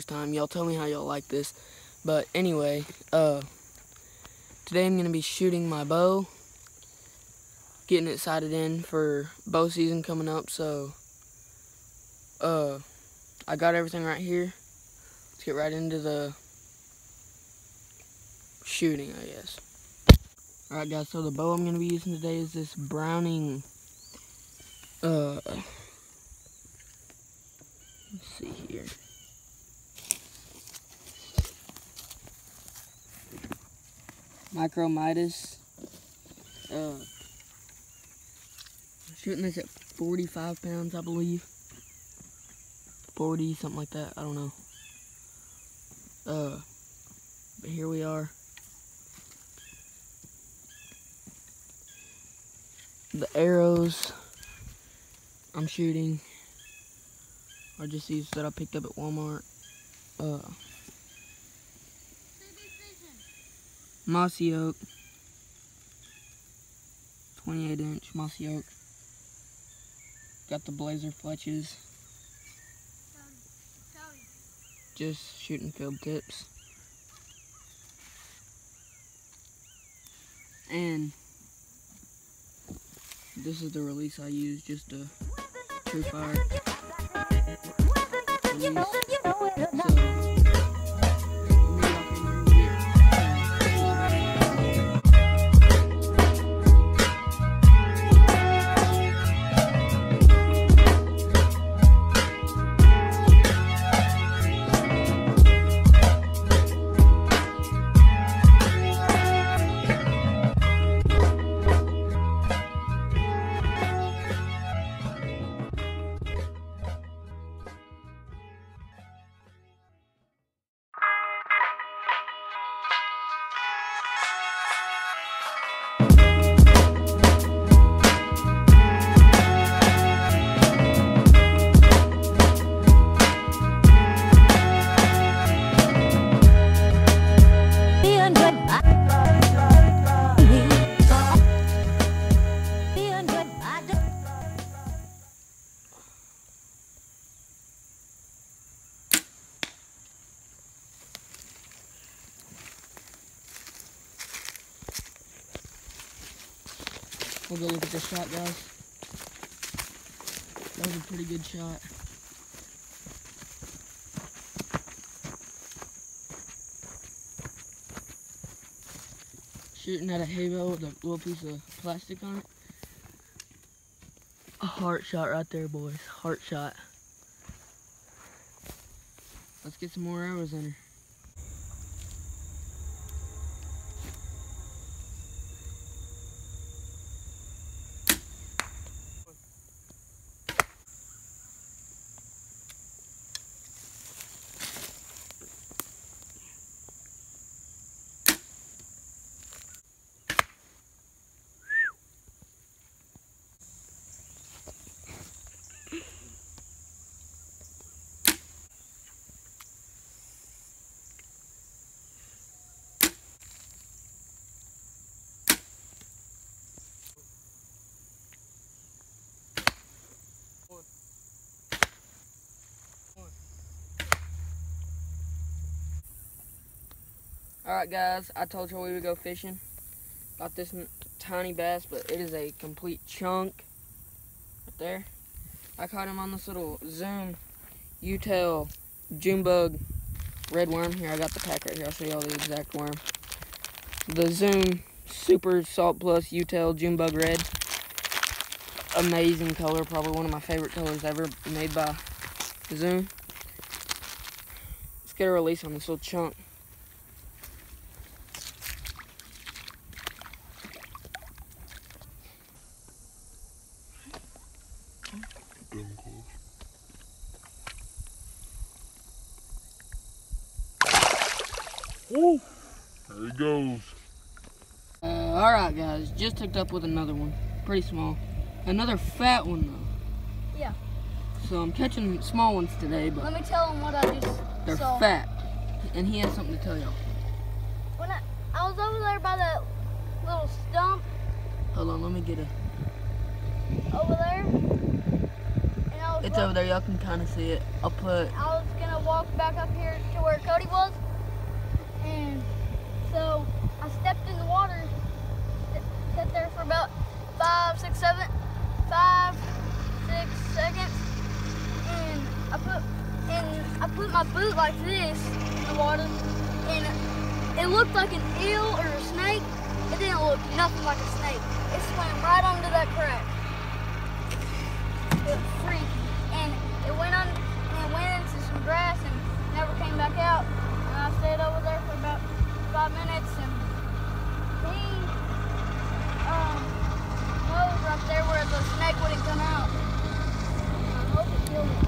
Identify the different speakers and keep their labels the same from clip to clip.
Speaker 1: first time. Y'all tell me how y'all like this. But anyway, uh, today I'm going to be shooting my bow. Getting it sighted in for bow season coming up. So, uh, I got everything right here. Let's get right into the shooting, I guess. Alright guys, so the bow I'm going to be using today is this Browning, uh, let's see here. Micro Midas. Uh, shooting this at 45 pounds, I believe. 40, something like that. I don't know. Uh, but here we are. The arrows I'm shooting are just these that I picked up at Walmart. Uh, mossy oak, 28 inch mossy oak. Got the blazer fletches. Just shooting field tips. And this is the release I use, just a TruFire release. We'll go look at this shot, guys. That was a pretty good shot. Shooting at a hay bale with a little piece of plastic on it. A heart shot right there, boys. Heart shot. Let's get some more arrows in her. Alright guys, I told you we would go fishing. Got this tiny bass, but it is a complete chunk. Right there. I caught him on this little Zoom U-tail June bug red worm. Here, I got the pack right here. I'll show you all the exact worm. The Zoom Super Salt Plus U-tail June bug red. Amazing color, probably one of my favorite colors ever made by Zoom. Let's get a release on this little chunk.
Speaker 2: Woo! There he goes.
Speaker 1: Uh, Alright guys, just hooked up with another one. Pretty small. Another fat one though.
Speaker 3: Yeah.
Speaker 1: So I'm catching small ones today, but
Speaker 3: Let me tell him what I just
Speaker 1: they're
Speaker 3: saw.
Speaker 1: fat. And he has something to tell y'all.
Speaker 3: When I, I was over there by that little stump
Speaker 1: Hold on, let me get a
Speaker 3: over there, and I was
Speaker 1: It's over there. Y'all can kind of see it. I'll put.
Speaker 3: I was gonna walk back up here to where Cody was, and so I stepped in the water, sat there for about five, six, seven, five, six seconds, and I put and I put my boot like this in the water, and it looked like an eel or a snake. It didn't look nothing like a snake. It swam right under that crack. It was freaky, it went on and went into some grass and never came back out. And I stayed over there for about five minutes and he um, nose right there where the snake wouldn't come out. I hope it killed
Speaker 1: him.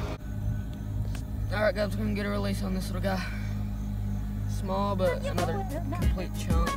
Speaker 1: Alright guys, we're gonna get a release on this little guy. Small but another complete chunk.